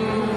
you.